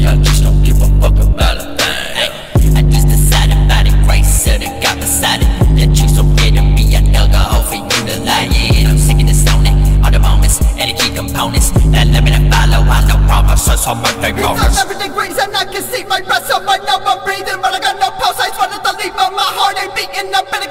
Recently, I just don't give a fuck about a thing. I just decided about it, Grace said it got beside it. That chick so pretty to me, I dug a hole for you to lie in. I'm sick of this on it, all the moments and the key components. That let me to follow, I no promises on my big It's moments. on 70 degrees and I can see my breath So right now I'm breathing but I got no pulse I just wanted to leave but my heart ain't beating I better